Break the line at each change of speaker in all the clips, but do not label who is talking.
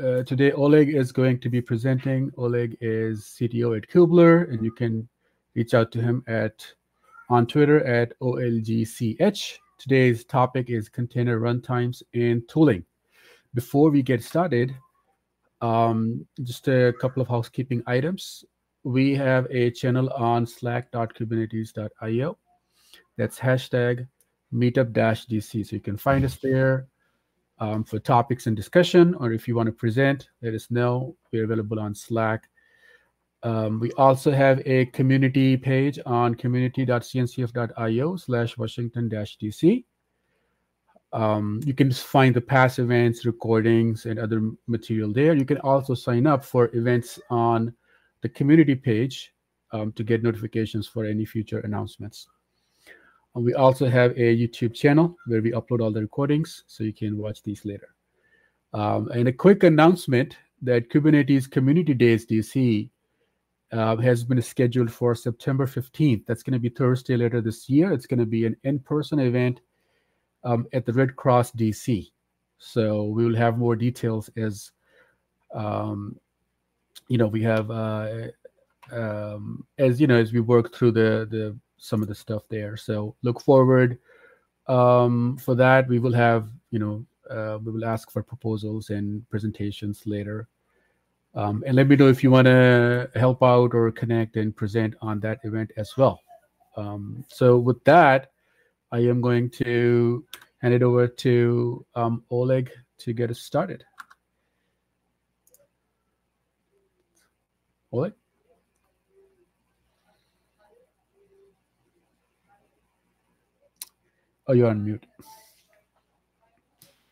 uh, today Oleg is going to be presenting. Oleg is CTO at Kublr, and you can reach out to him at on Twitter at OLGCH. Today's topic is container runtimes and tooling. Before we get started, um, just a couple of housekeeping items. We have a channel on slack.kubernetes.io. That's hashtag meetup-dc. So you can find us there um, for topics and discussion, or if you want to present, let us know. We're available on Slack. Um, we also have a community page on community.cncf.io slash Washington-DC. Um, you can find the past events, recordings, and other material there. You can also sign up for events on the community page um, to get notifications for any future announcements. And we also have a YouTube channel where we upload all the recordings, so you can watch these later. Um, and a quick announcement that Kubernetes Community Days DC uh, has been scheduled for September 15th. That's going to be Thursday later this year. It's going to be an in-person event um, at the Red Cross DC. So we will have more details as, um, you know, we have uh, um, as you know as we work through the the some of the stuff there. So look forward um, for that. We will have you know uh, we will ask for proposals and presentations later. Um, and let me know if you want to help out or connect and present on that event as well. Um, so with that, I am going to hand it over to um, Oleg to get us started. Oleg? Oh, you're on mute.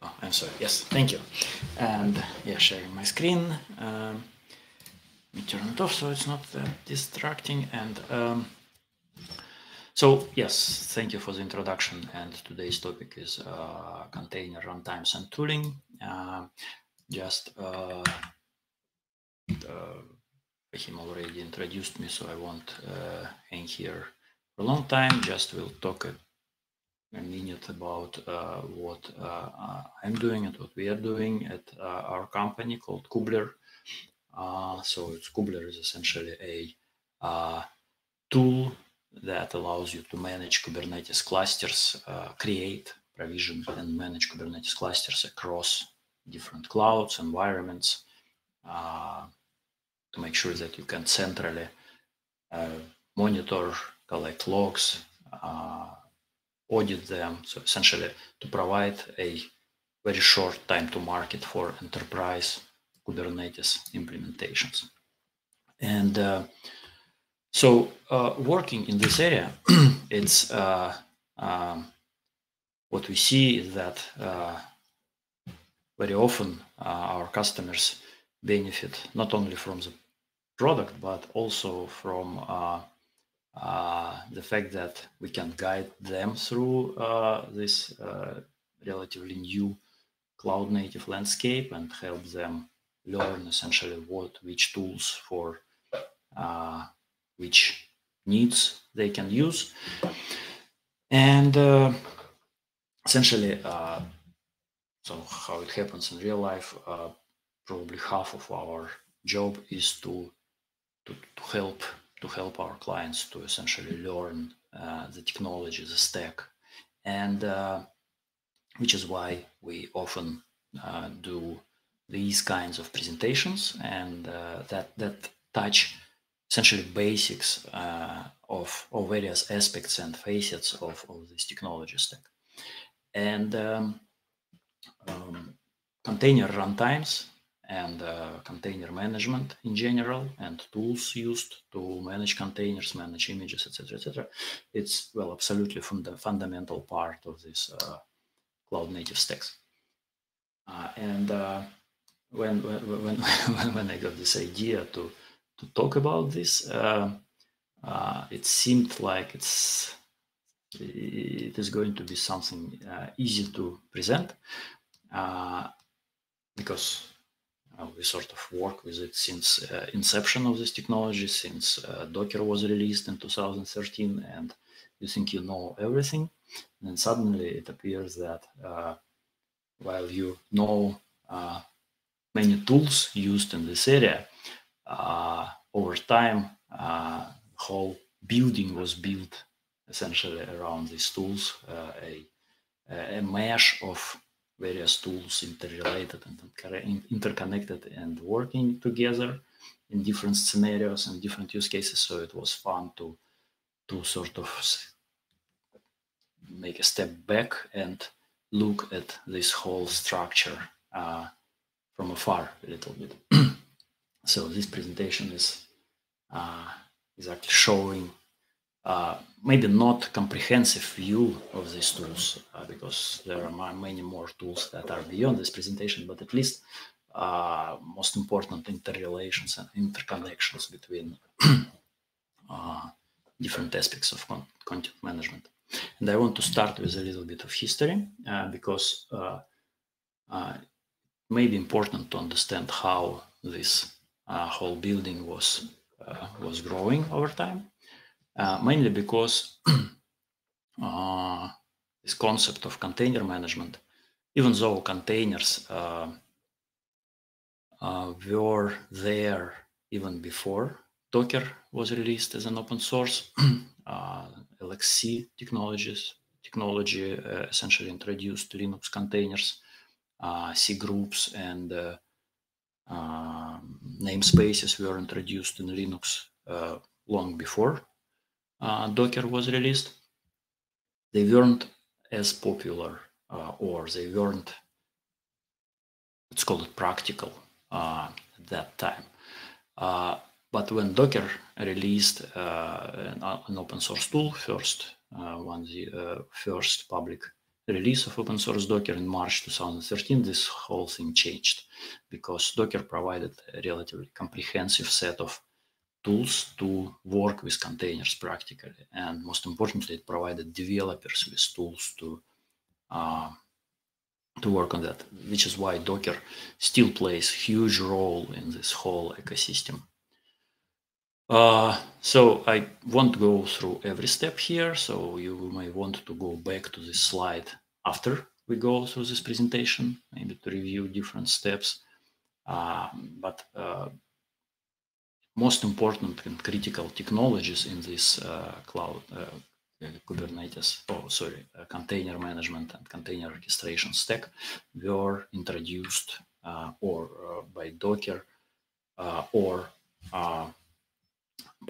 Oh, I'm sorry. Yes, thank you. And yeah, sharing my screen. Um, let me turn it off so it's not uh, distracting. And um, so, yes, thank you for the introduction. And today's topic is uh, container runtimes and tooling. Uh, just uh, him already introduced me, so I won't uh, hang here for a long time. Just we'll talk minute about uh, what uh, I'm doing and what we are doing at our company called Kublr. so, it's Kublr is essentially a tool that allows you to manage Kubernetes clusters, uh, create, provision, and manage Kubernetes clusters across different clouds, environments, uh, to make sure that you can centrally uh, monitor, collect logs, uh, audit them. So essentially to provide a very short time to market for enterprise Kubernetes implementations. And uh, so uh, working in this area, it's uh, um, what we see is that uh, very often uh, our customers benefit not only from the product but also from uh, uh, the fact that we can guide them through this relatively new cloud native landscape and help them learn essentially what which tools for which needs they can use. And uh, essentially, uh, so how it happens in real life, uh, probably half of our job is to, to, to help to help our clients to essentially learn uh, the technology, the stack, and uh, which is why we often uh, do these kinds of presentations and that that touch essentially basics uh, of, of various aspects and facets of, of this technology stack. And um, um, container runtimes and uh, container management in general and tools used to manage containers, manage images, etc., etc. It's well, absolutely from the fundamental part of this uh, cloud native stacks. Uh, and uh, when, when, when, when I got this idea to to talk about this. Uh, uh, it seemed like it's it is going to be something easy to present because Uh, we sort of work with it since uh, inception of this technology, since uh, Docker was released in 2013, and you think you know everything, and then suddenly it appears that uh, while you know many tools used in this area. over time, whole building was built essentially around these tools, a, a mesh of various tools interrelated and interconnected and working together in different scenarios and different use cases. So it was fun to to sort of make a step back and look at this whole structure uh, from afar a little bit. so this presentation is uh, is actually showing uh, maybe not comprehensive view of these tools uh, because there are many more tools that are beyond this presentation, but at least uh, most important interrelations and interconnections between uh, different aspects of con content management. And I want to start with a little bit of history uh, because it may be important to understand how this whole building was was growing over time uh, mainly because uh, this concept of container management, even though containers uh, uh, were there even before Docker was released as an open source, uh, LXC technologies technology essentially introduced Linux containers, C groups, and um, namespaces were introduced in Linux long before. uh, Docker was released, they weren't as popular uh, or they weren't, let's call it practical uh, at that time. Uh, but when Docker released uh, an, an, open source tool first, uh, when the first public release of open source Docker in March 2013, this whole thing changed because Docker provided a relatively comprehensive set of tools to work with containers practically. And most importantly, it provided developers with tools to uh, to work on that, which is why Docker still plays huge role in this whole ecosystem. Uh, so I won't go through every step here. So you may want to go back to this slide after we go through this presentation, maybe to review different steps. Uh, but uh, most important and critical technologies in this uh, cloud uh, Kubernetes, oh, sorry, uh, container management and container orchestration stack were introduced uh, or uh, by Docker uh, or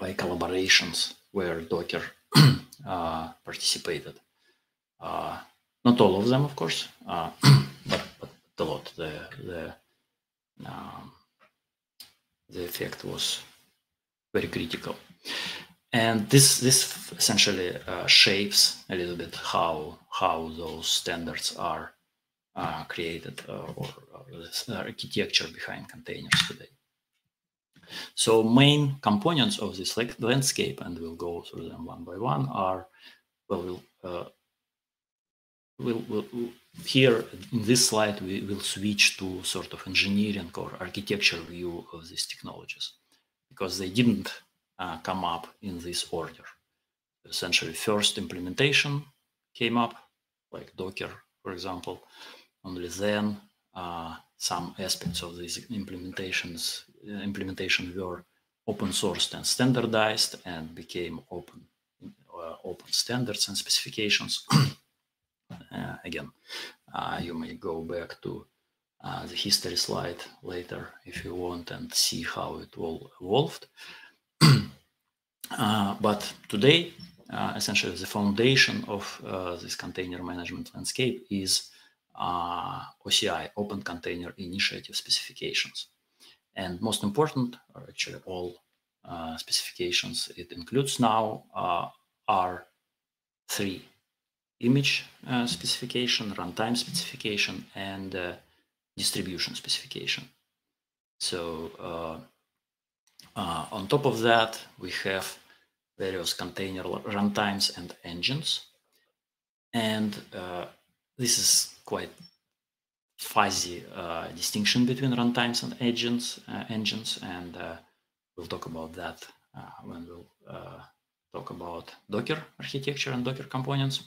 by collaborations where Docker participated. not all of them, of course, but, but, a lot. The the um, the effect was very critical. And this this essentially uh, shapes a little bit how how those standards are uh, created uh, or, the architecture behind containers today. So main components of this landscape, and we'll go through them one by one, are well, we'll, uh, we'll, we'll, here in this slide we will switch to sort of engineering or architecture view of these technologies because they didn't uh, come up in this order. Essentially, first implementation came up, like Docker, for example. Only then uh, some aspects of these implementations uh, implementation were open sourced and standardized and became open uh, open standards and specifications. Uh, again, uh, you may go back to uh, the history slide later if you want and see how it all evolved. uh, but today, uh, essentially the foundation of uh, this container management landscape is uh, OCI, Open Container Initiative specifications. And most important, or actually all uh, specifications it includes now are three image specification, runtime specification, and distribution specification. So uh, uh, on top of that, we have various container runtimes and engines. And uh, this is quite fuzzy uh, distinction between runtimes and engines, uh, engines and uh, we'll talk about that when we'll talk about Docker architecture and Docker components.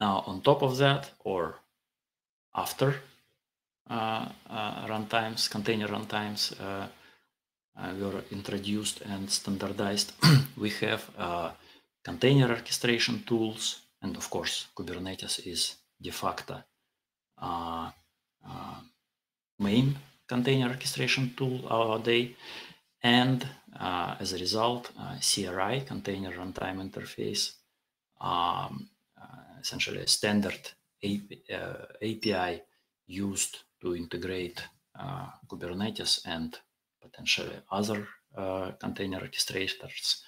Now, on top of that, or after runtimes, container runtimes were introduced and standardized. we have container orchestration tools, and of course, Kubernetes is de facto uh, uh, main container orchestration tool nowadays. And uh, as a result, CRI, Container Runtime Interface, um, essentially a standard API used to integrate Kubernetes and potentially other container orchestrators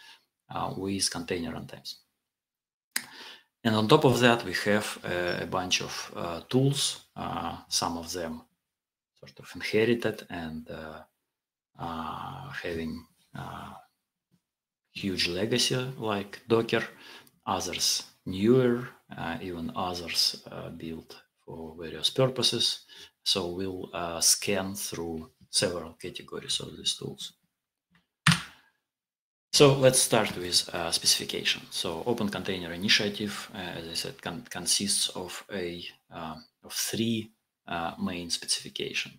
with container runtimes. And on top of that, we have a, bunch of uh, tools, uh, some of them sort of inherited and uh, uh having uh, huge legacy like Docker, others newer, uh, even others built for various purposes. So we'll scan through several categories of these tools. So let's start with uh, specification. So Open Container Initiative, uh, as I said, con consists of a uh, of three uh, main specification.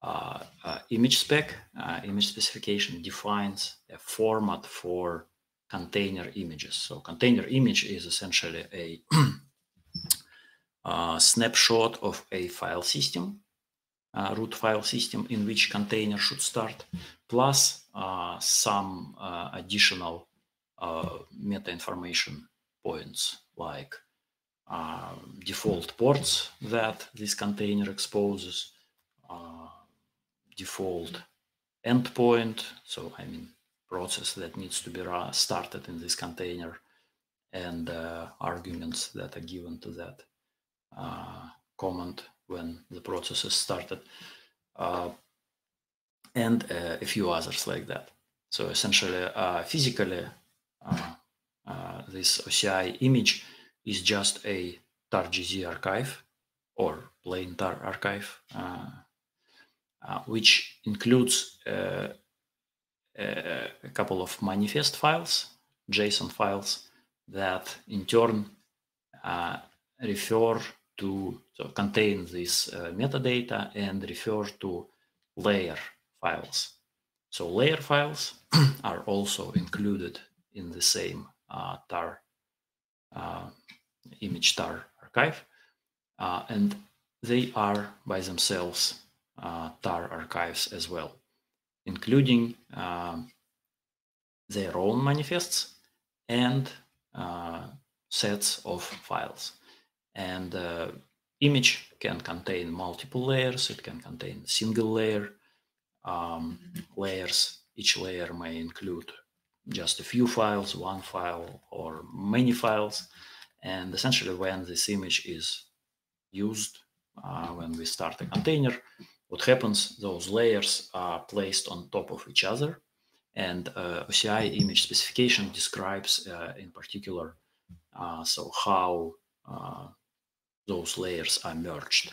Uh, uh, image spec, image specification defines a format for container images. So container image is essentially a, a snapshot of a file system uh, root file system in which container should start, plus uh, some uh, additional meta information points like default ports that this container exposes, default endpoint, so I mean process that needs to be started in this container and uh, arguments that are given to that uh, command when the process is started, uh, and uh, a few others like that. So essentially, uh, physically, uh, this OCI image is just a tar.gz archive or plain tar archive, which includes a couple of manifest files, JSON files, that in turn refer to so contain this uh, metadata and refer to layer files. So layer files are also included in the same uh, tar uh, image tar archive, uh, and they are by themselves uh, tar archives as well, including um, their own manifests and uh, sets of files. And uh, image can contain multiple layers. It can contain single layer um, layers. Each layer may include just a few files, one file, or many files. And essentially, when this image is used, uh, when we start a container, what happens, those layers are placed on top of each other. And uh, OCI image specification describes uh, in particular, uh, so how uh, those layers are merged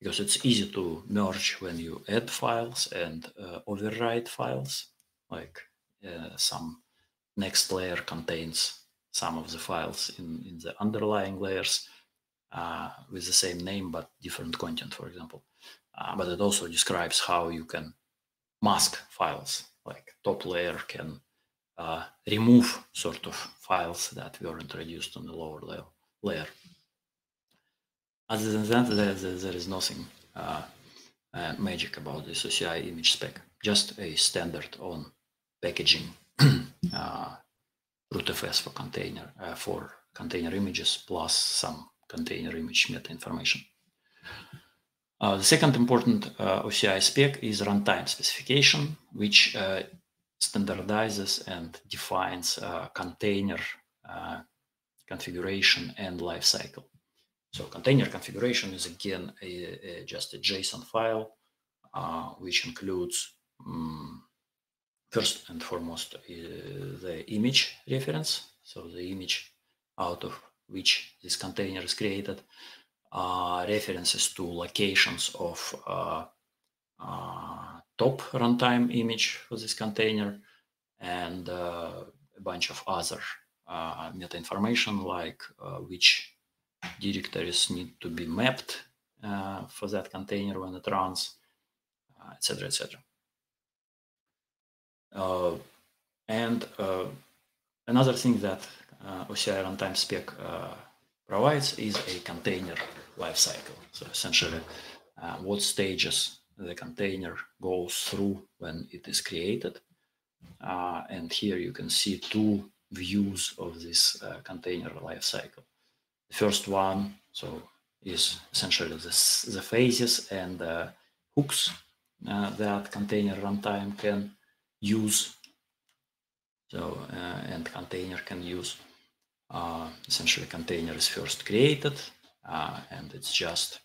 because it's easy to merge when you add files and uh, override files like uh, some next layer contains some of the files in, in the underlying layers with the same name but different content for example uh, but it also describes how you can mask files like top layer can uh, remove sort of files that were introduced on the lower layer other than that, there, there, is nothing uh, uh, magic about this OCI image spec, just a standard on packaging uh, rootfs for container uh, for container images plus some container image meta information. Uh, the second important uh, OCI spec is runtime specification, which uh, standardizes and defines container configuration and lifecycle. So container configuration is again a, a, just a JSON file, uh, which includes um, first and foremost uh, the image reference, so the image out of which this container is created, uh, references to locations of uh, uh, top runtime image for this container, and uh, a bunch of other meta information like which directories need to be mapped uh, for that container when it runs, etc., uh, etc. Uh, and uh, another thing that OCI runtime spec provides is a container lifecycle. So essentially, what stages the container goes through when it is created. and here you can see two views of this uh, container lifecycle. The first one, so is essentially the, the phases and uh, hooks uh, that container runtime can use. So, uh, and container can use. Uh, essentially, container is first created, uh, and it's just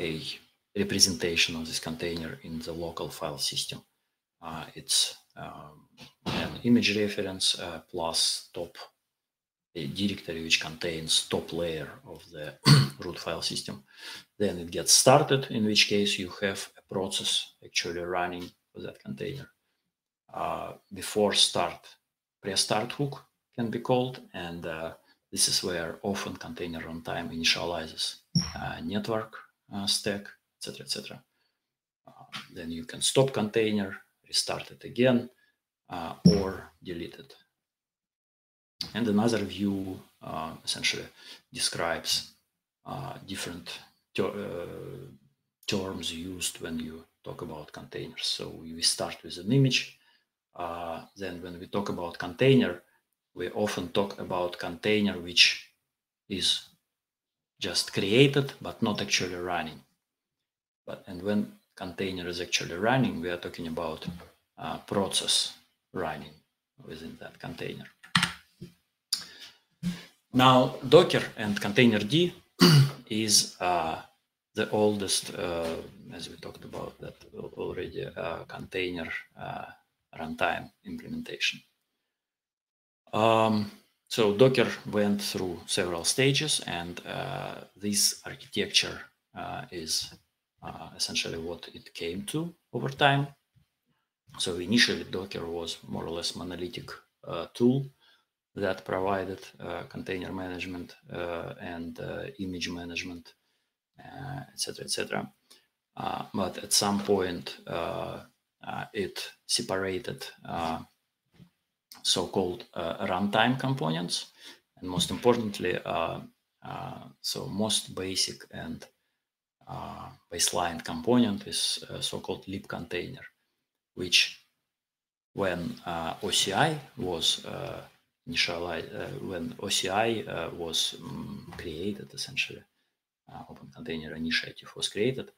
a representation of this container in the local file system. it's um, an image reference plus top a directory which contains top layer of the root file system. Then it gets started, in which case you have a process actually running for that container. Uh, before start, pre-start hook can be called, and uh, this is where often container runtime initializes uh, network uh, stack, etc., etc. Uh, then you can stop container, restart it again, uh, or delete it and another view essentially describes different ter terms used when you talk about containers. So we start with an image. Then when we talk about container, we often talk about container which is just created but not actually running. But and when container is actually running, we are talking about uh, process running within that container. Now, Docker and Containerd is uh, the oldest, uh, as we talked about that already, uh, container uh, runtime implementation. Um, so Docker went through several stages, and uh, this architecture uh, is essentially what it came to over time. So initially, Docker was more or less monolithic tool that provided uh, container management uh, and uh, image management, etc., etc. but at some point, it separated so-called runtime components, and most importantly, so most basic and baseline component is so-called libcontainer, which when uh, OCI was uh, initialized uh, when OCI uh, was um, created, essentially, uh, Open Container Initiative was created.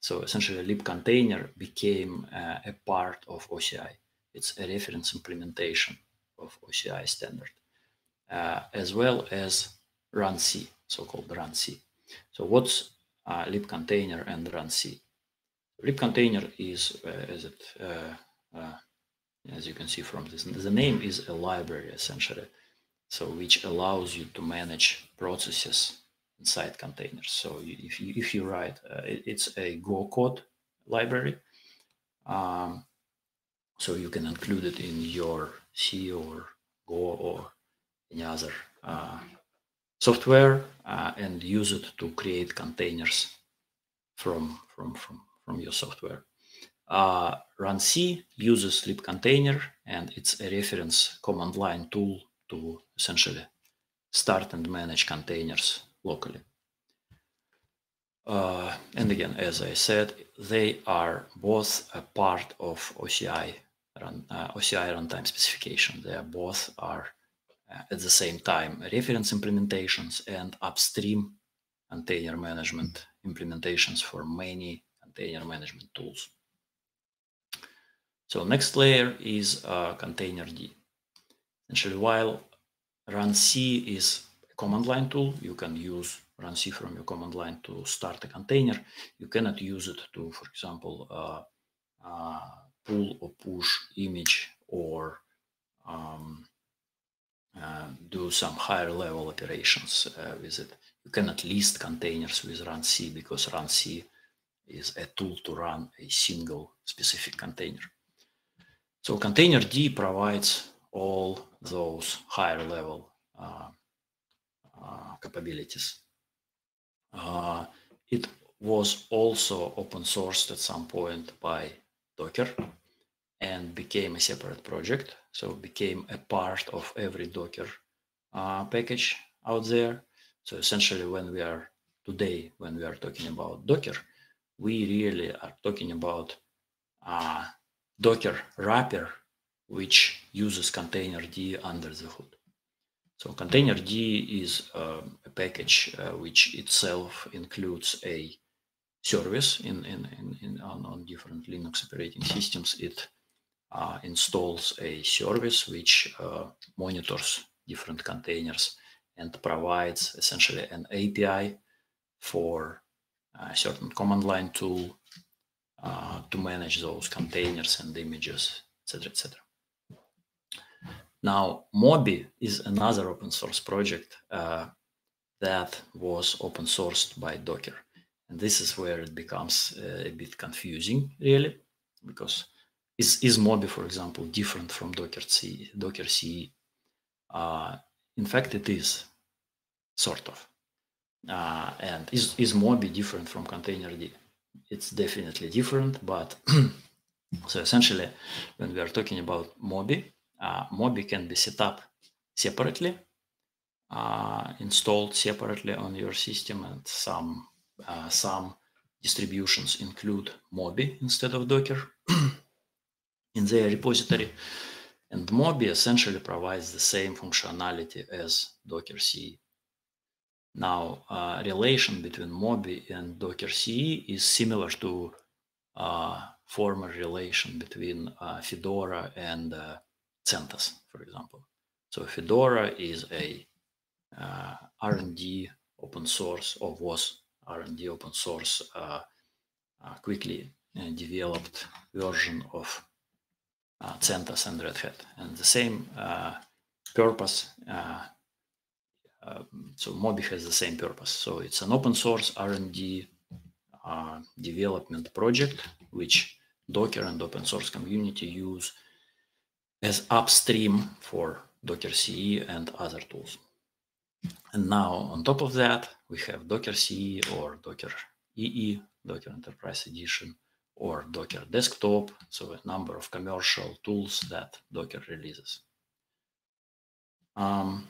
So essentially, libcontainer became a part of OCI. It's a reference implementation of OCI standard, as well as runc, so-called runc. So what's uh, libcontainer and runc? Libcontainer is, uh, as it uh, as you can see from this. The name is a library essentially, so which allows you to manage processes inside containers. So if you, if you write, uh, it, it's a Go code library. Um, so you can include it in your C or Go or any other uh, software uh, and use it to create containers from, from, from, from your software. Uh, runc uses libcontainer and it's a reference command line tool to essentially start and manage containers locally. Uh, and again, as I said, they are both a part of OCI, run, uh, OCI runtime specification. They both are uh, at the same time reference implementations and upstream container management implementations for many container management tools. So next layer is uh, containerd. Essentially, while runc is a command line tool, you can use runc from your command line to start a container. You cannot use it to, for example, uh, uh, pull or push image or um, uh, do some higher level operations uh, with it. You cannot list containers with runc because runc is a tool to run a single specific container. So Containerd provides all those higher level uh, uh, capabilities. Uh, it was also open sourced at some point by Docker and became a separate project. So became a part of every Docker uh, package out there. So essentially, when we are today, when we are talking about Docker, we really are talking about uh, Docker wrapper, which uses containerd under the hood. So containerd is uh, a package uh, which itself includes a service in, in, in, in on, on, different Linux operating systems. It uh, installs a service which uh, monitors different containers and provides essentially an API for a certain command line tool uh, to manage those containers and images, etc., etc. Now, Moby is another open source project uh, that was open sourced by Docker. And this is where it becomes uh, a bit confusing, really, because is, is Moby, for example, different from Docker C, Docker CE? Uh, in fact, it is, sort of. Uh, and is, is Moby different from Containerd? It's definitely different, but so essentially, when we are talking about Moby, uh, Moby can be set up separately, uh, installed separately on your system, and some uh, some distributions include Moby instead of Docker in their repository. And Moby essentially provides the same functionality as Docker CE. Now, uh, relation between Moby and Docker CE is similar to uh, former relation between uh, Fedora and uh, CentOS, for example. So Fedora is a uh, R&D open source or was R&D open source uh, quickly developed version of uh, CentOS and Red Hat, and the same uh, purpose. Um, so Moby has the same purpose. So it's an open source R&D development project which Docker and open source community use as upstream for Docker CE and other tools. And now on top of that, we have Docker CE or Docker EE, Docker Enterprise Edition, or Docker Desktop, so a number of commercial tools that Docker releases. Um,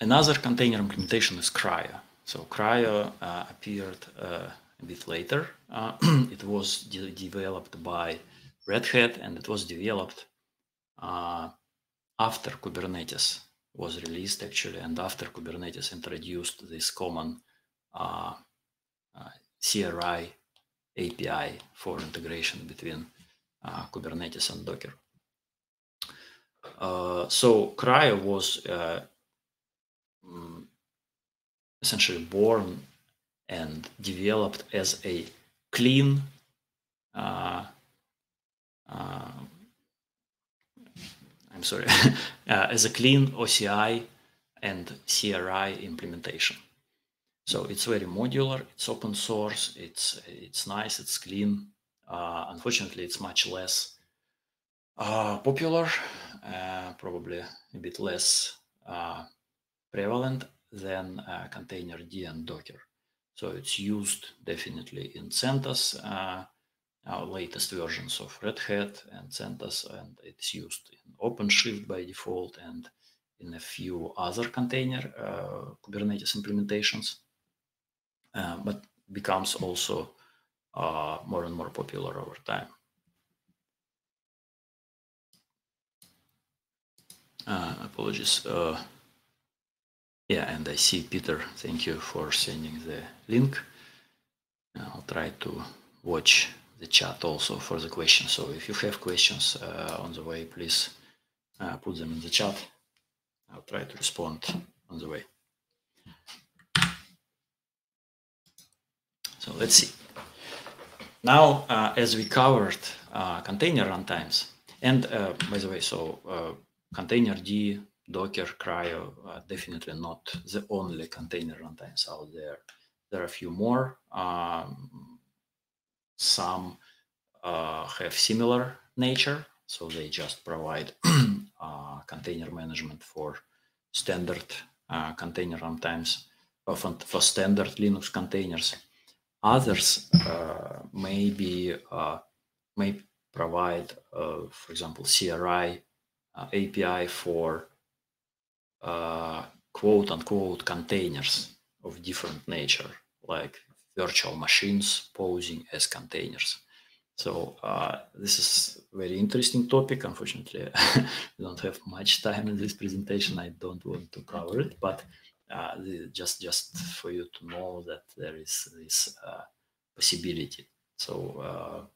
another container implementation is CRI-O. So CRI-O uh, appeared uh, a bit later. Uh, it was de developed by Red Hat and it was developed uh, after Kubernetes was released actually and after Kubernetes introduced this common uh, CRI API for integration between Kubernetes and Docker. Uh, so CRI-O was uh, mm, essentially born and developed as a clean uh, I'm sorry, uh, as a clean OCI and CRI implementation. So it's very modular, it's open source, it's it's nice, it's clean. Uh, unfortunately, it's much less uh, popular, uh, probably a bit less uh, prevalent than uh, Containerd and Docker. So it's used definitely in CentOS, our latest versions of Red Hat and CentOS, and it's used in OpenShift by default and in a few other container uh, Kubernetes implementations, uh, but becomes also uh, more and more popular over time. Uh, apologies. Uh, yeah, and I see Peter. Thank you for sending the link. I'll try to watch the chat also for the questions. So if you have questions on the way, please put them in the chat. I'll try to respond on the way. So let's see. Now, uh, as we covered uh, container runtimes, and uh, by the way, so uh, containerd, Docker, CRI-O, definitely not the only container runtimes out there. There are a few more. Um, some uh, have similar nature, so they just provide uh, container management for standard uh, container runtimes. often for standard Linux containers. Others uh, may uh, may provide, uh, for example, CRI API for quote unquote containers of different nature, like virtual machines posing as containers. So uh, this is very interesting topic. Unfortunately, we don't have much time in this presentation. I don't want to cover it, but uh, just just for you to know that there is this uh, possibility. So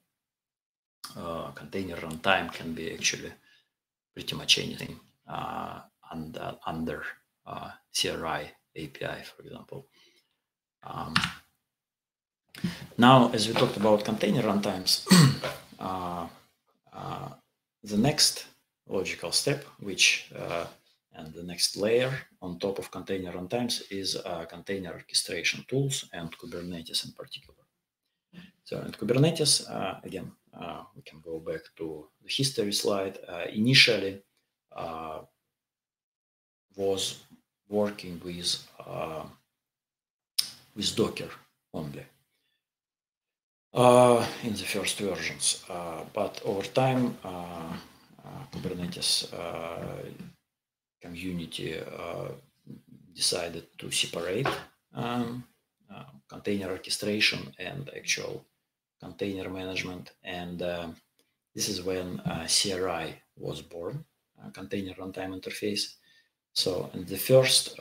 uh, uh, container runtime can be actually pretty much anything uh, under under CRI API, for example. Um, now, as we talked about container runtimes, the next logical step, which and the next layer on top of container runtimes is uh, container orchestration tools and Kubernetes in particular. So in Kubernetes, uh, again, uh, we can go back to the history slide. initially, was working with with Docker only uh, in the first versions. Uh, but over time, uh, Kubernetes community decided to separate um, container orchestration and actual container management. And uh, this is when uh, CRI was born, uh, Container Runtime Interface. So the first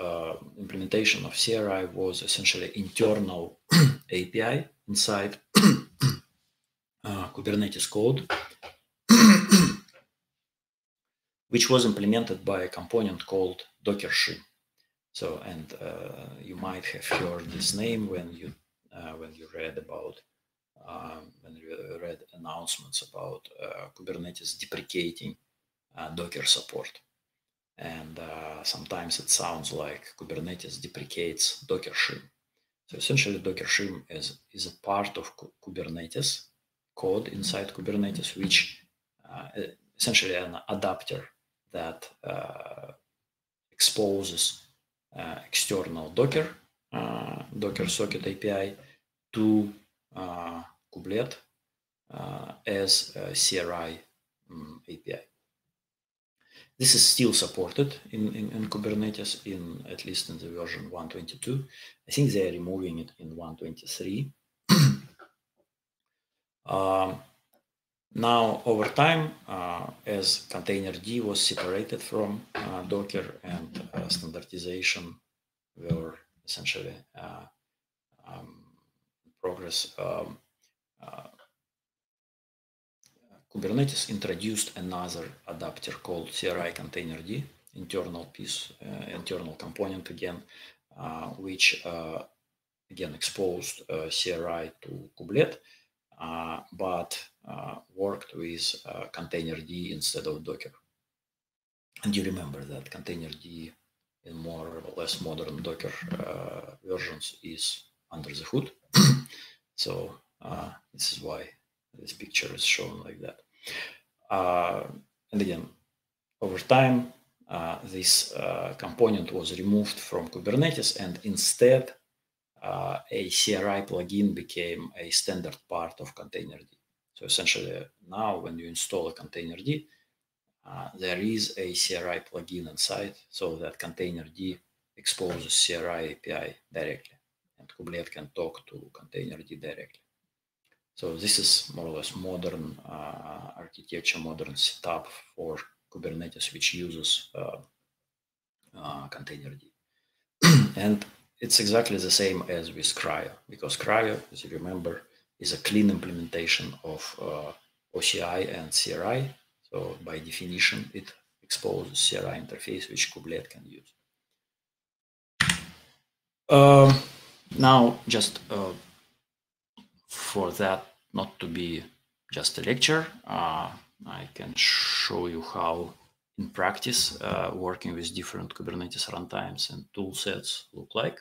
implementation of CRI was essentially internal API inside uh, Kubernetes code, which was implemented by a component called Docker Shim. So, and uh, you might have heard this name when you uh, when you read about um, when you read announcements about uh, Kubernetes deprecating uh, Docker support. And uh, sometimes it sounds like Kubernetes deprecates Docker Shim. So essentially, Docker Shim is, is a part of Kubernetes code inside Kubernetes, which uh, essentially an adapter that uh, exposes uh, external Docker, uh, Docker socket API to Kubelet as CRI um, mm, API. This is still supported in, in, in, Kubernetes in at least in the version 122. I think they are removing it in 123. um, now, over time, uh, as containerd was separated from uh, Docker and uh, standardization were essentially uh, um, progress, um, uh, Kubernetes introduced another adapter called CRI containerd, internal piece, uh, internal component again, which again exposed CRI to Kubelet, but worked with containerd instead of Docker. And you remember that containerd in more or less modern Docker versions is under the hood. so this is why this picture is shown like that. Uh, and again, over time, uh, this uh, component was removed from Kubernetes and instead uh, a CRI plugin became a standard part of Containerd. So essentially now when you install a Containerd, uh, there is a CRI plugin inside so that Containerd exposes CRI API directly and Kubernetes can talk to Containerd directly. So this is more or less modern uh, architecture, modern setup for Kubernetes, which uses uh, uh, containerd. and it's exactly the same as with CRI-O, because CRI-O, as you remember, is a clean implementation of uh, OCI and CRI. So by definition, it exposes CRI interface, which Kubernetes can use. Uh, now, just uh, for that not to be just a lecture, uh, I can show you how in practice uh, working with different Kubernetes runtimes and tool sets look like.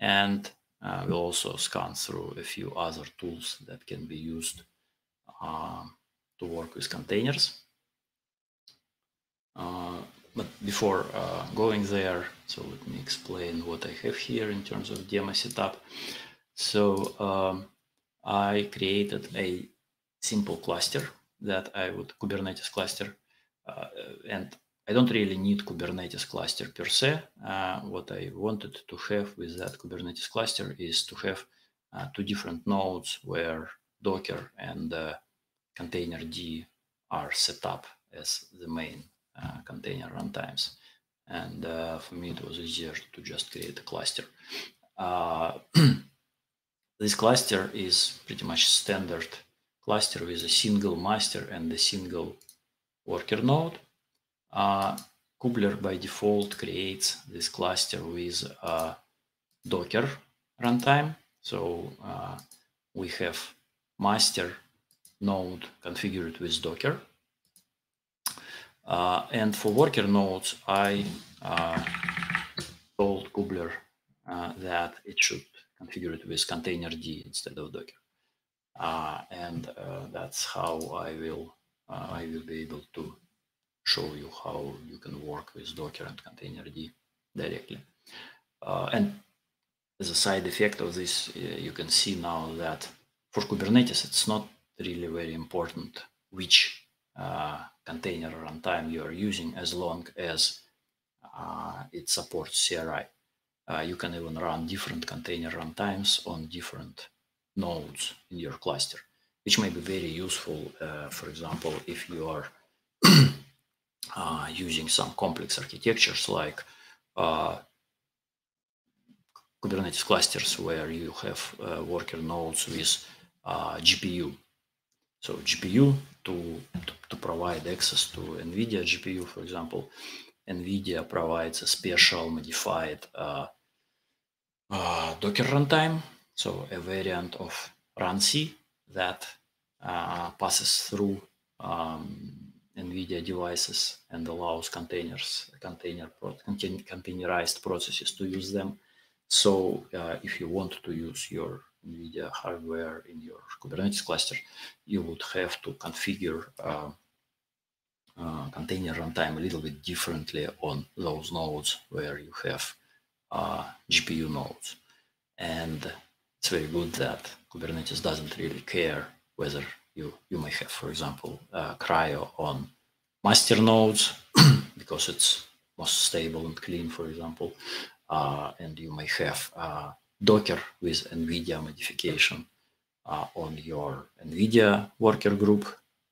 And uh, we'll also scan through a few other tools that can be used uh, to work with containers. Uh, but before uh, going there, so let me explain what I have here in terms of demo setup. So um, I created a simple cluster that I would Kubernetes cluster, uh, and I don't really need Kubernetes cluster per se. Uh, what I wanted to have with that Kubernetes cluster is to have uh, two different nodes where Docker and uh, containerd are set up as the main uh, container runtimes. And uh, for me, it was easier to just create a cluster. Uh, this cluster is pretty much standard cluster with a single master and a single worker node. Uh, Kublr by default creates this cluster with Docker runtime. So uh, we have master node configured with Docker uh, and for worker nodes, I told Kublr that it should configure it with containerd instead of Docker. And that's how I will I will be able to show you how you can work with Docker and containerd directly. and as a side effect of this, you can see now that for Kubernetes, it's not really very important which uh, container runtime you are using as long as uh, it supports CRI. Uh, you can even run different container runtimes on different nodes in your cluster, which may be very useful, uh, for example, if you are uh, using some complex architectures like uh, Kubernetes clusters where you have worker nodes with GPU. So GPU to, to, to provide access to NVIDIA GPU, for example, NVIDIA provides a special modified uh, uh, Docker runtime, so a variant of runC that uh, passes through um, NVIDIA devices and allows containers, container containerized processes to use them. So uh, if you want to use your NVIDIA hardware in your Kubernetes cluster, you would have to configure uh, uh, container runtime a little bit differently on those nodes where you have uh, GPU nodes. And it's very good that Kubernetes doesn't really care whether you, you may have, for example, CRI-O on master nodes because it's most stable and clean, for example, uh, and you may have uh, Docker with NVIDIA modification uh, on your NVIDIA worker group.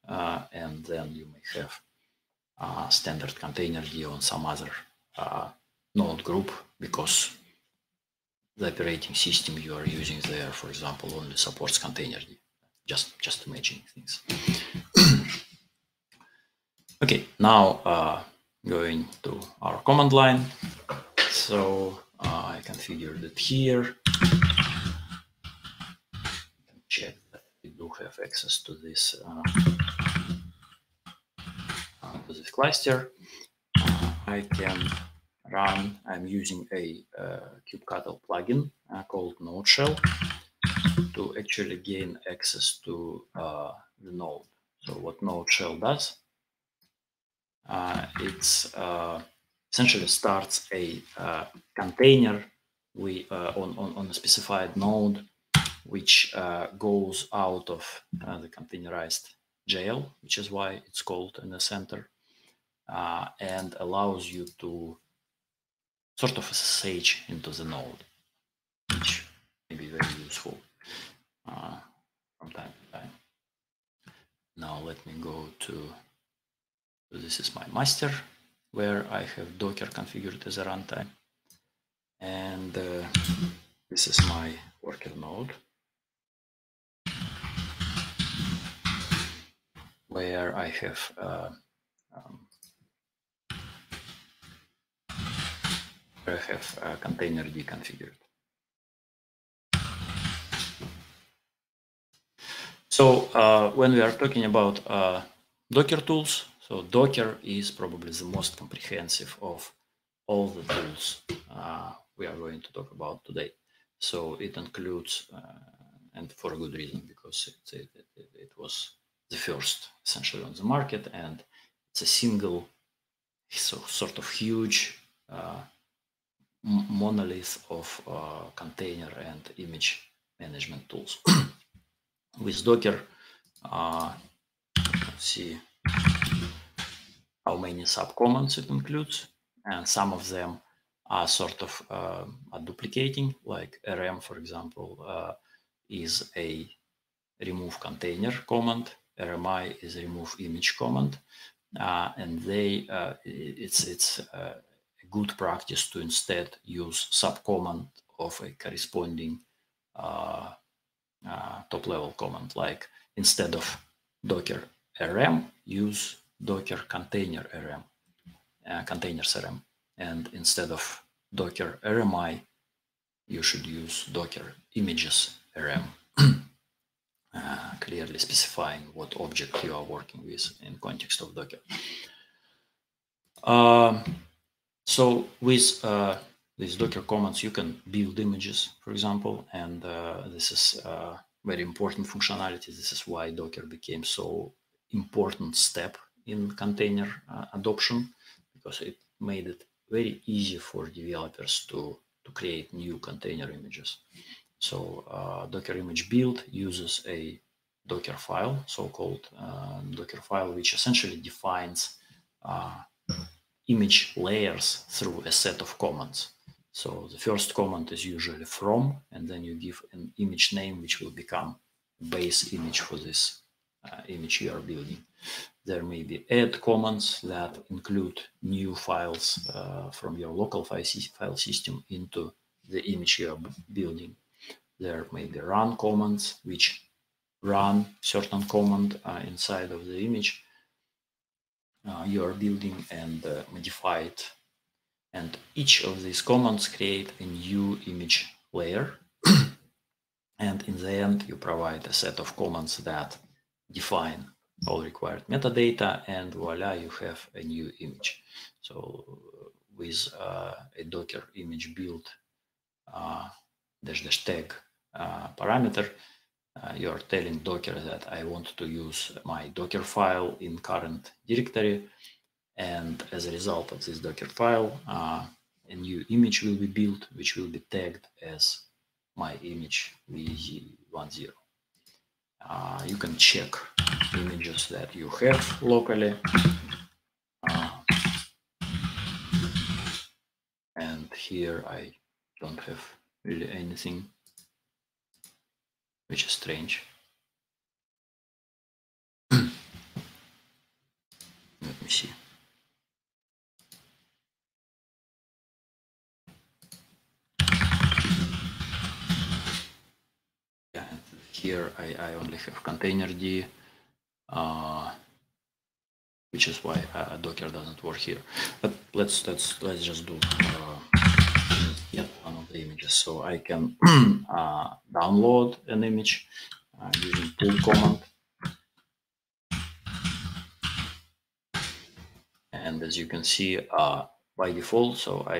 Uh, and then you may have uh, standard containerd on some other uh, node group because the operating system you are using there, for example, only supports containerd. Just, just imagining things. okay, now uh, going to our command line. So uh, I configured it here. check that we do have access to this uh, to this cluster. I can run. I'm using a uh, kubectl plugin uh, called Node Shell to actually gain access to uh, the node. So what Node Shell does, it's essentially starts a uh, container we uh, on, on, on a specified node which uh, goes out of uh, the containerized jail which is why it's called nsenter uh, and allows you to sort of SSH into the node which may be very useful uh, from time to time now let me go to this is my master where I have Docker configured as a runtime. And uh, this is my worker node where I have uh, um, where I have a containerd configured. So uh, when we are talking about uh, Docker tools, so Docker is probably the most comprehensive of all the tools uh, we are going to talk about today. So it includes, uh, and for a good reason, because it, it, it, it, was the first essentially on the market, and it's a single so sort of huge uh, monolith of uh, container and image management tools. With Docker, uh, let's see how many subcommands it includes, and some of them are sort of uh, are duplicating, like rm, for example, uh, is a remove container command, rmi is a remove image command, uh, and they uh, it's it's uh, a good practice to instead use subcommand of a corresponding uh, top level command, like instead of docker rm, use docker container rm, containers rm and instead of Docker RMI, you should use Docker images RM, uh, clearly specifying what object you are working with in context of Docker. Uh, so with uh, these Docker commands, you can build images, for example, and uh, this is uh, very important functionality. This is why Docker became so important step in container uh, adoption because it made it very easy for developers to, to create new container images. So uh, Docker image build uses a Docker file, so-called uh, Docker file, which essentially defines image layers through a set of commands. So the first command is usually from, and then you give an image name, which will become base image for this uh, image you are building. There may be add commands that include new files uh, from your local file, system into the image you are building. There may be run commands which run certain command uh, inside of the image uh, you are building and uh, modify it. And each of these commands create a new image layer. and in the end, you provide a set of commands that define all required metadata and voila you have a new image so with uh, a docker image build uh, dash dash tag uh, parameter uh, you're telling docker that i want to use my docker file in current directory. And as a result of this docker file uh, a new image will be built which will be tagged as my image v10 uh, you can check images that you have locally. Uh, and here I don't have really anything, which is strange. Let me see. here I, I only have containerd, uh, which is why uh, Docker doesn't work here. But let's let's let's just do uh, the images. So I can uh, download an image uh, using pull command. And as you can see, uh, by default, so I,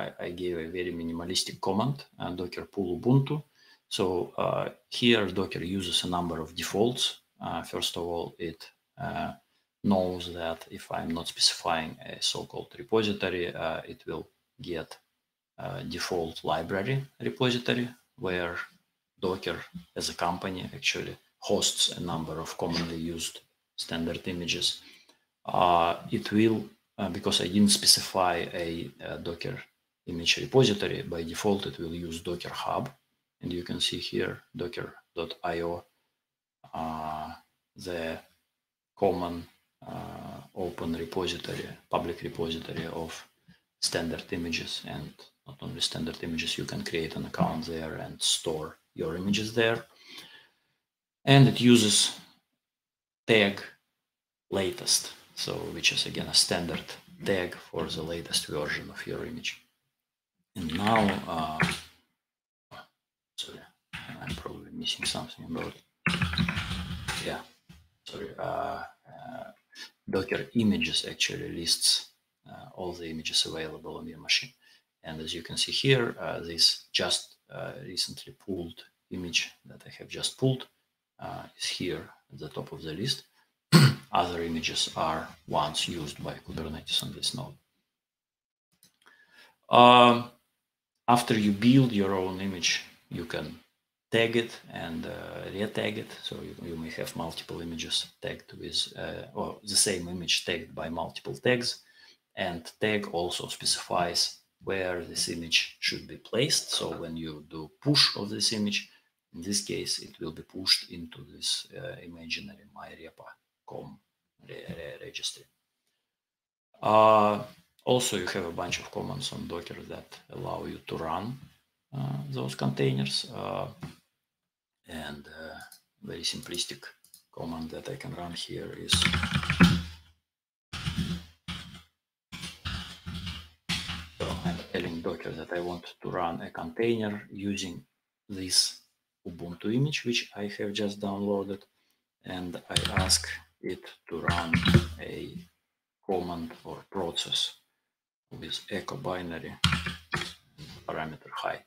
I, I gave a very minimalistic command, docker pull Ubuntu, so uh, here Docker uses a number of defaults. Uh, first of all, it uh, knows that if I'm not specifying a so-called repository, uh, it will get default library repository where Docker as a company actually hosts a number of commonly used standard images. Uh, it will, uh, because I didn't specify a, a Docker image repository, by default it will use Docker Hub, and you can see here docker.io, the common open repository, public repository of standard images. And not only standard images, you can create an account there and store your images there. And it uses tag latest, so which is again a standard tag for the latest version of your image. And now uh, sorry i'm probably missing something about yeah sorry uh, uh, docker images actually lists uh, all the images available on your machine and as you can see here uh, this just uh, recently pulled image that i have just pulled uh, is here at the top of the list other images are ones used by Kubernetes on this node. Um, after you build your own image, you can tag it and uh, retag it. So you, you, may have multiple images tagged with, uh, or the same image tagged by multiple tags. And tag also specifies where this image should be placed. So when you do push of this image, in this case, it will be pushed into this uh, imaginary myrepa.com re re registry. Uh, also, you have a bunch of commands on Docker that allow you to run uh, those containers. Uh, and uh, very simplistic command that I can run here is that I want to run a container using this Ubuntu image, which I have just downloaded, and I ask it to run a command or process with echo binary parameter high.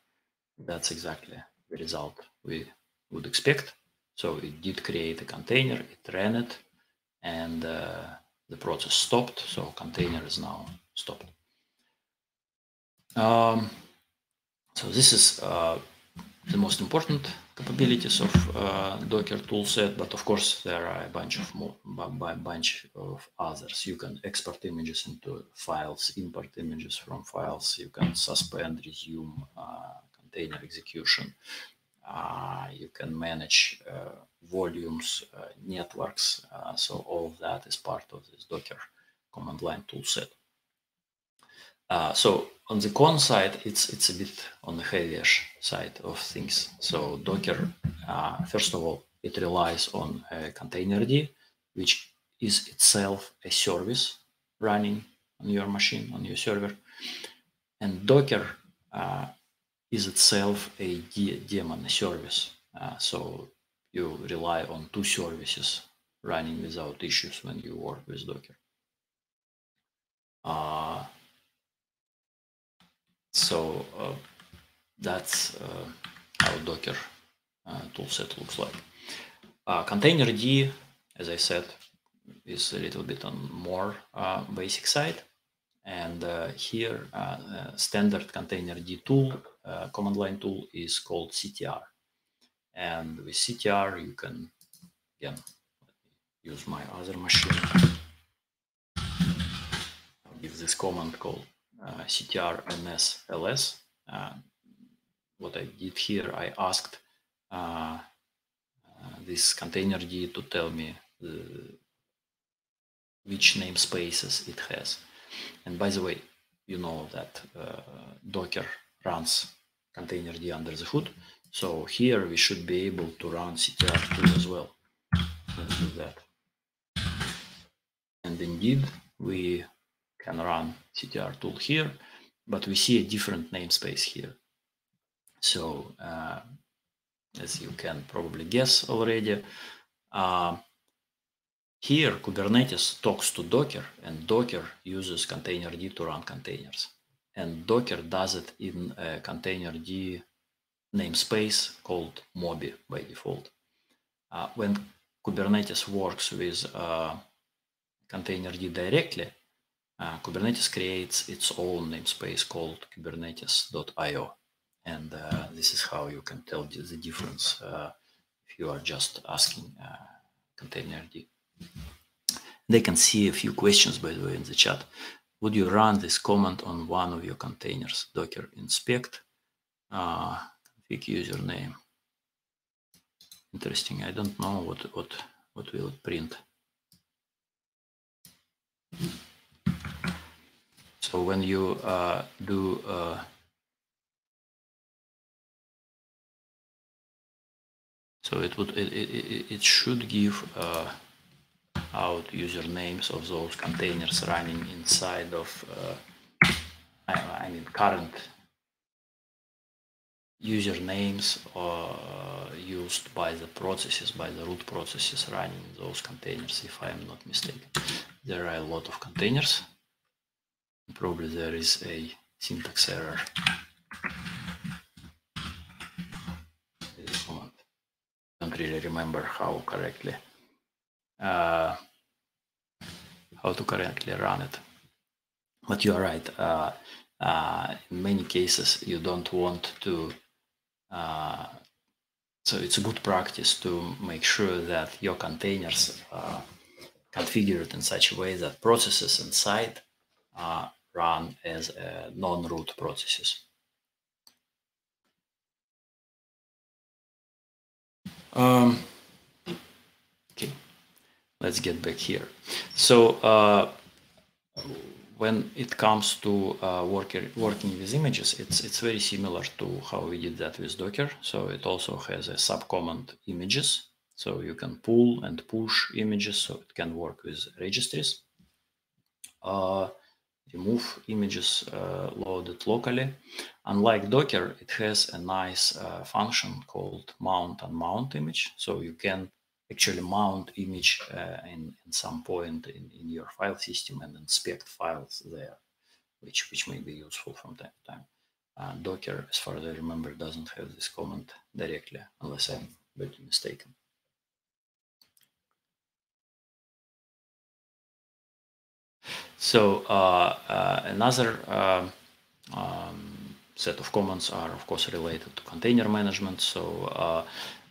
That's exactly the result we would expect. So it did create a container, it ran it, and uh, the process stopped. So container is now stopped. Um, so this is uh, the most important capabilities of uh, Docker toolset, but of course there are a bunch of more, a bunch of others. You can export images into files, import images from files. You can suspend, resume uh, container execution. Uh, you can manage uh, volumes, uh, networks. Uh, so all that is part of this Docker command line toolset. Uh, so on the con side, it's it's a bit on the heavier side of things. So Docker, uh, first of all, it relies on a containerd, which is itself a service running on your machine, on your server. And Docker uh, is itself a daemon service. Uh, so you rely on two services running without issues when you work with Docker. Uh, so uh, that's uh, how Docker uh, toolset looks like. Uh, containerd, as I said, is a little bit on more uh, basic side. And uh, here, standard containerd tool, command line tool is called CTR. And with CTR, you can, again, use my other machine. I'll give this command called uh, CTR ns ls. Uh, what I did here, I asked uh, this containerd to tell me the, which namespaces it has. And by the way, you know that uh, Docker runs container containerd under the hood. So here we should be able to run CTR too as well. Let's do that. And indeed, we can run CTR tool here, but we see a different namespace here. So uh, as you can probably guess already, uh, here Kubernetes talks to Docker and Docker uses containerd to run containers. And Docker does it in a containerd namespace called Moby by default. Uh, when Kubernetes works with uh, containerd directly, uh, Kubernetes creates its own namespace called kubernetes.io. And uh, this is how you can tell the difference uh, if you are just asking uh, containerd. They can see a few questions, by the way, in the chat. Would you run this command on one of your containers? Docker inspect, uh, config username. Interesting. I don't know what what what will it print. So when you uh, do uh, so it would it, it, it should give uh, out usernames of those containers running inside of uh, I, I, mean current usernames uh, used by the processes by the root processes running those containers if I am not mistaken. There are a lot of containers probably there is a syntax error. Don't really remember how correctly. Uh, how to correctly run it. But you are right. Uh, uh, in many cases, you don't want to. Uh, so it's a good practice to make sure that your containers are configured in such a way that processes inside run as non-root processes. Um, okay, let's get back here. So uh, when it comes to uh, working working with images, it's it's very similar to how we did that with Docker. So it also has a subcommand images. So you can pull and push images, so it can work with registries. Uh, remove images uh, loaded locally. Unlike Docker, it has a nice uh, function called mount and mount image. So you can actually mount image uh, in, in some point in, in your file system and inspect files there, which, which may be useful from time to time. Uh, Docker, as far as I remember, doesn't have this command directly, unless I'm badly mistaken. So uh, uh, another um, um, set of commands are, of course, related to container management. So uh,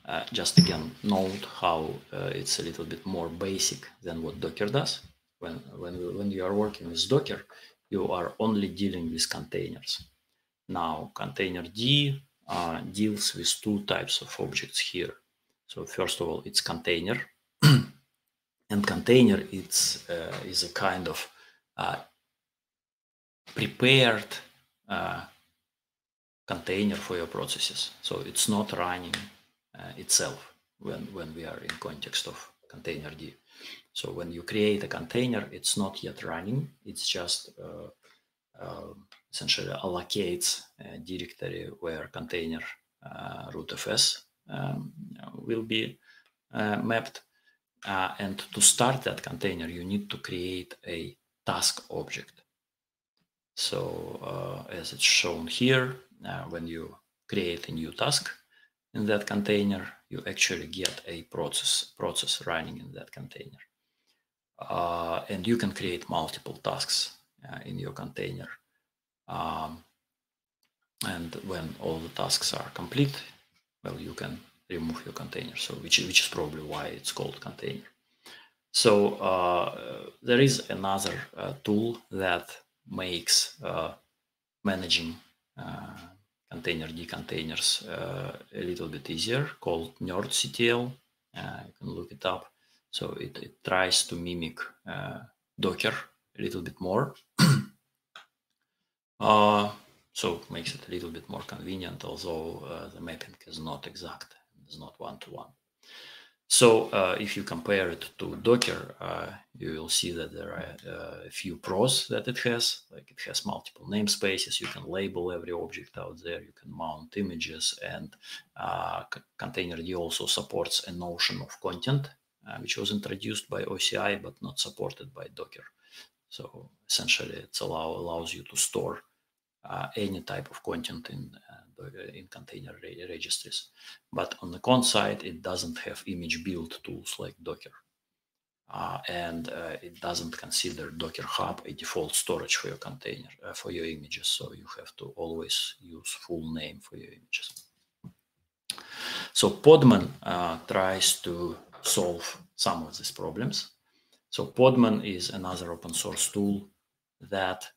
uh, just again, note how uh, it's a little bit more basic than what Docker does. When, when, when you are working with Docker, you are only dealing with containers. Now, containerd uh, deals with two types of objects here. So first of all, it's container. and container it's, is a kind of uh, prepared uh, container for your processes. So it's not running uh, itself when, when we are in context of containerd. So when you create a container, it's not yet running. It's just uh, uh, essentially allocates a directory where container uh, rootfs um, will be mapped. and to start that container, you need to create a task object. So uh, as it's shown here, uh, when you create a new task in that container, you actually get a process process running in that container. Uh, and you can create multiple tasks uh, in your container. Um, and when all the tasks are complete, well, you can remove your container. So which, which is probably why it's called container. So uh, there is another uh, tool that makes uh, managing containerd containers a little bit easier called nerdctl. you can look it up. So it, it tries to mimic Docker a little bit more. Uh, so makes it a little bit more convenient, although uh, the mapping is not exact, it's not one-to-one. -one. So uh, if you compare it to Docker, uh, you will see that there are uh, a few pros that it has. Like it has multiple namespaces. You can label every object out there. You can mount images, and uh, Containerd also supports a notion of content, uh, which was introduced by OCI but not supported by Docker. So essentially, it allow, allows you to store uh, any type of content in in container re registries. But on the con side, it doesn't have image build tools like Docker. Uh, and uh, it doesn't consider Docker Hub a default storage for your container, uh, for your images. So you have to always use full name for your images. So Podman uh, tries to solve some of these problems. So Podman is another open source tool that,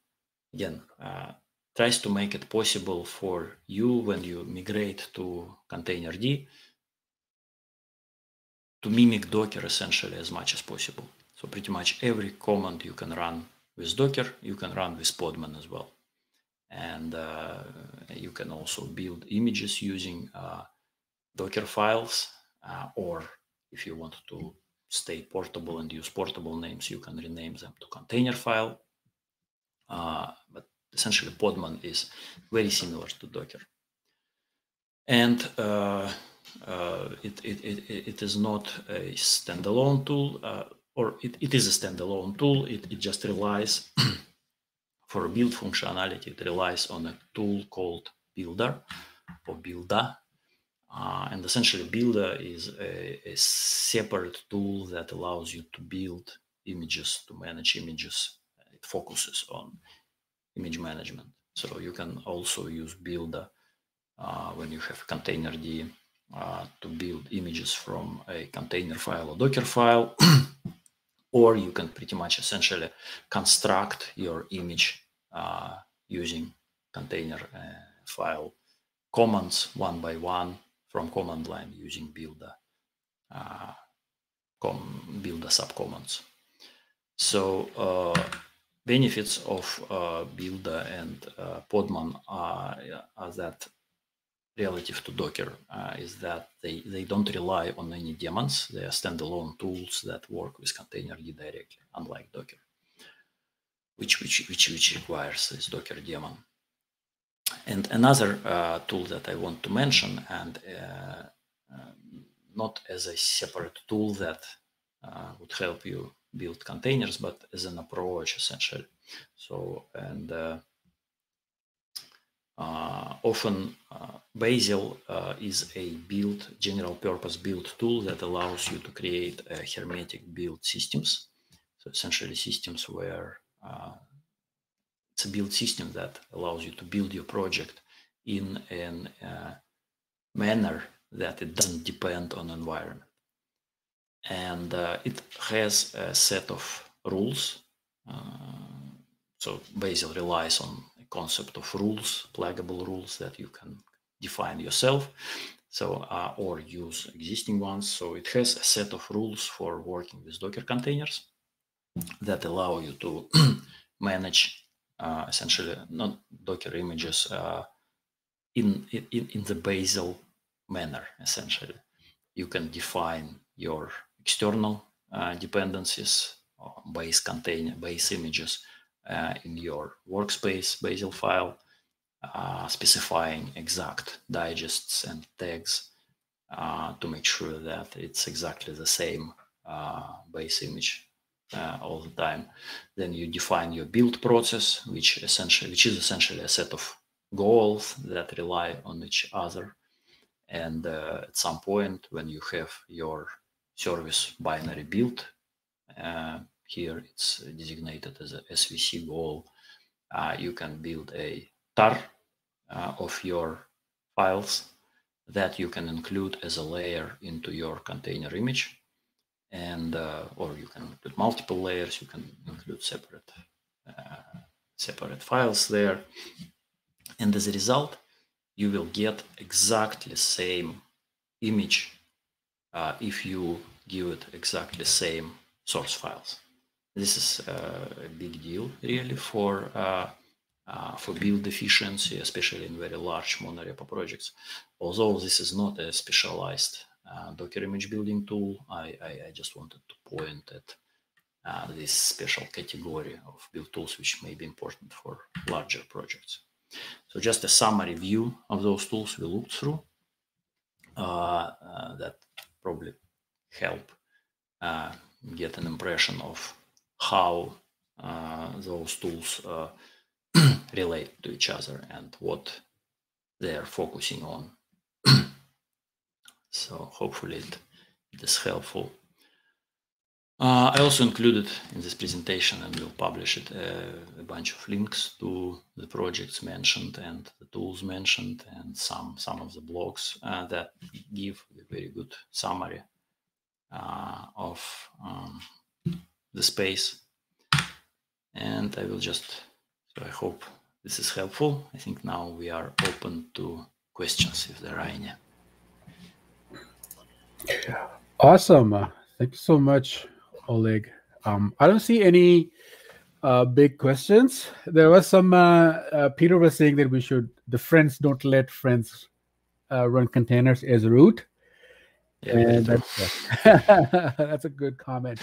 again, uh, tries to make it possible for you when you migrate to containerd to mimic Docker essentially as much as possible. So pretty much every command you can run with Docker, you can run with Podman as well. And uh, you can also build images using uh, Docker files, uh, or if you want to stay portable and use portable names, you can rename them to container file. Uh, but essentially Podman is very similar to Docker. And uh, uh, it, it, it, it is not a standalone tool, uh, or it, it is a standalone tool. It, it just relies, for build functionality, it relies on a tool called Buildah or Buildah. Uh, and essentially Buildah is a, a, separate tool that allows you to build images, to manage images. It focuses on image management. So you can also use Buildah uh, when you have containerd uh, to build images from a container file or Docker file, or you can pretty much essentially construct your image uh, using container uh, file commands one by one from command line using Buildah, uh, com Buildah subcommands. So uh, benefits of uh, Buildah and uh, Podman are, are, that relative to Docker uh, is that they, they don't rely on any daemons. They are standalone tools that work with containerd directly, unlike Docker, which, which, which, which requires this Docker daemon. And another uh, tool that I want to mention, and uh, uh, not as a separate tool that uh, would help you build containers, but as an approach essentially. So, and uh, uh, often Bazel is a build, general purpose build tool that allows you to create hermetic build systems. So essentially systems where it's a build system that allows you to build your project in a uh, manner that it doesn't depend on environment. And uh, it has a set of rules. Uh, so Bazel relies on a concept of rules, pluggable rules that you can define yourself. So, uh, or use existing ones. So it has a set of rules for working with Docker containers that allow you to manage uh, essentially not Docker images uh, in, in, in the Bazel manner, essentially. You can define your external uh, dependencies, base container, base images in your workspace Bazel file, uh, specifying exact digests and tags uh, to make sure that it's exactly the same uh, base image uh, all the time. Then you define your build process, which essentially which is essentially a set of goals that rely on each other. And uh, at some point, when you have your service binary build. uh, here it's designated as a SVC goal. Uh, you can build a tar uh, of your files that you can include as a layer into your container image and uh, or you can include multiple layers you can include separate uh, separate files there and as a result you will get exactly same image uh, if you give it exactly the same source files this is uh, a big deal really for uh, uh, for build efficiency especially in very large monorepo projects although this is not a specialized uh, Docker image building tool, I, I, I, just wanted to point at uh, this special category of build tools, which may be important for larger projects. So just a summary view of those tools we looked through uh, that probably help uh, get an impression of how uh, those tools relate to each other and what they're focusing on so hopefully it is helpful. Uh, I also included in this presentation and will publish it uh, a bunch of links to the projects mentioned and the tools mentioned and some some of the blogs uh, that give a very good summary uh, of um, the space. And I will just, so I hope this is helpful. I think now we are open to questions if there are any.
Awesome. Thank you so much, Oleg. Um, I don't see any uh, big questions. There was some. Uh, uh, Peter was saying that we should the friends don't let friends uh, run containers as root. Yeah, and that's, that's a good comment.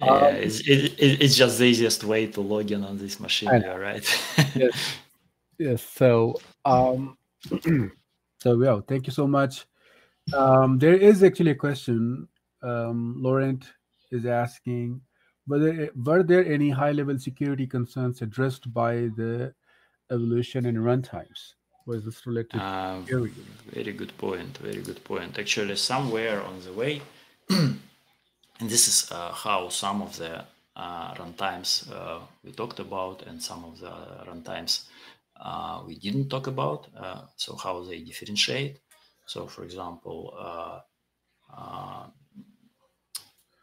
Yeah, um, it's, it, it's just the easiest way to log in on this machine. Yeah, right.
yes. Yes. So, um, so yeah, thank you so much. Um, there is actually a question. Um, Laurent is asking whether were there any high-level security concerns addressed by the evolution in runtimes? Was this related? Uh,
very good point. Very good point. Actually, somewhere on the way, and this is uh, how some of the uh, runtimes uh, we talked about and some of the runtimes uh, we didn't talk about. Uh, so how they differentiate. So for example,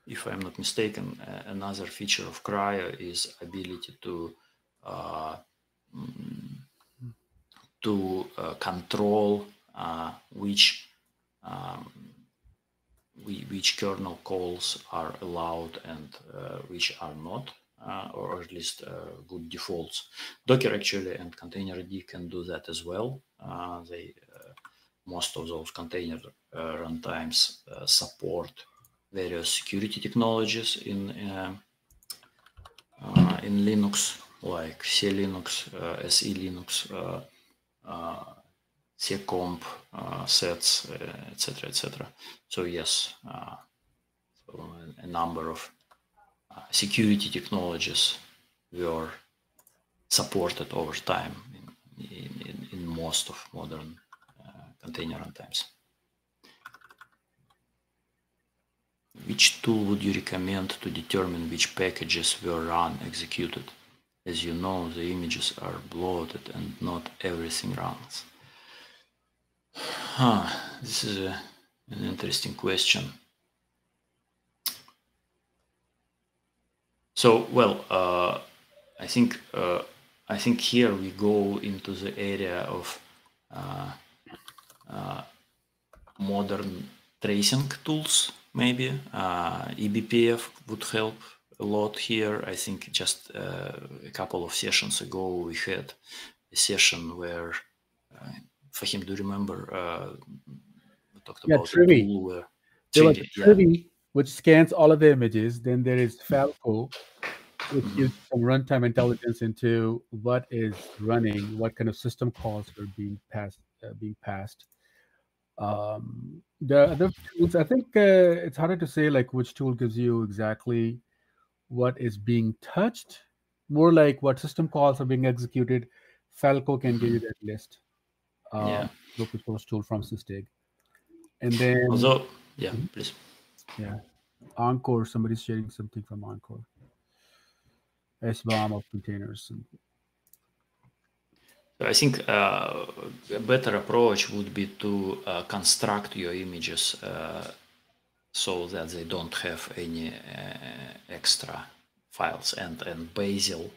if I'm not mistaken, another feature of CRI-O is ability to mm, to control which um, we, which kernel calls are allowed and uh, which are not, uh, or at least uh, good defaults. Docker actually and Containerd can do that as well. Uh, they uh, most of those container uh, runtimes support various security technologies in in Linux, like SELinux, SE Linux, seccomp uh, sets, etc., uh, etc. So yes, uh, so a, number of uh, security technologies were supported over time in, in, in most of modern container runtimes. Which tool would you recommend to determine which packages were run executed? As you know, the images are bloated and not everything runs. Huh, this is a, an interesting question. So, well, uh, I think uh, I think here we go into the area of uh, uh modern tracing tools. Maybe uh, eBPF would help a lot here. I think just uh, a couple of sessions ago we had a session where Fahim, do you remember uh, we talked
yeah,
about
Trivy. Tool, uh, there was Trivy, yeah. which scans all of the images. Then there is Falco, which mm-hmm. gives some runtime intelligence into what is running, what kind of system calls are being passed. Uh, being passed. Um, the other tools, I think uh, it's harder to say like which tool gives you exactly what is being touched. More like what system calls are being executed. Falco can give you that list uh, yeah. open source tool from Sysdig. And then
also, yeah, mm-hmm. please.
Yeah. Anchore, somebody's sharing something from Anchore. SBOM of containers.
I think uh, a better approach would be to uh, construct your images uh, so that they don't have any uh, extra files. And, and Bazel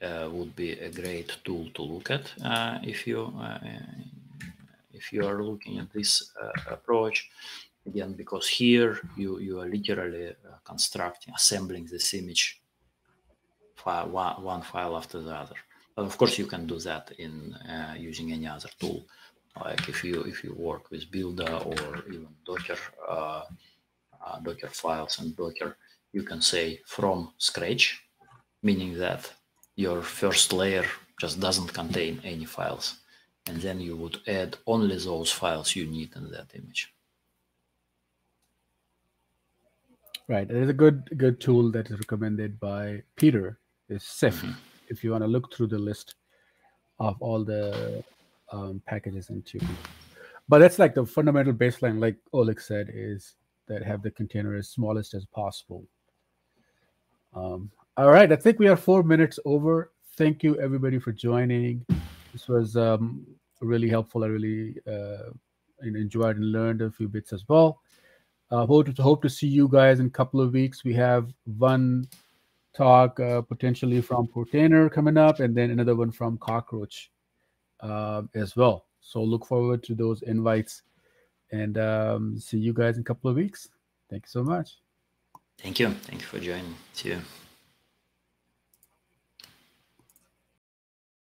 uh, would be a great tool to look at uh, if you if you are looking at this approach again because here you you are literally constructing assembling this image file one, one file after the other of course you can do that in uh, using any other tool like if you if you work with Buildah or even docker uh, uh, docker files and docker you can say from scratch meaning that your first layer just doesn't contain any files. And then you would add only those files you need in that image.
Right. There's a good good tool that is recommended by Peter is Syft. Mm-hmm. If you want to look through the list of all the um, packages into but that's like the fundamental baseline, like Oleg said, is that have the container as smallest as possible. Um, all right, I think we are four minutes over. Thank you, everybody, for joining. This was um, really helpful. I really uh, enjoyed and learned a few bits as well. Uh, hope, to, hope to see you guys in a couple of weeks. We have one talk uh, potentially from Portainer coming up, and then another one from Cockroach uh, as well. So look forward to those invites, and um, see you guys in a couple of weeks. Thank you so much.
Thank you. Thank you for joining. See you.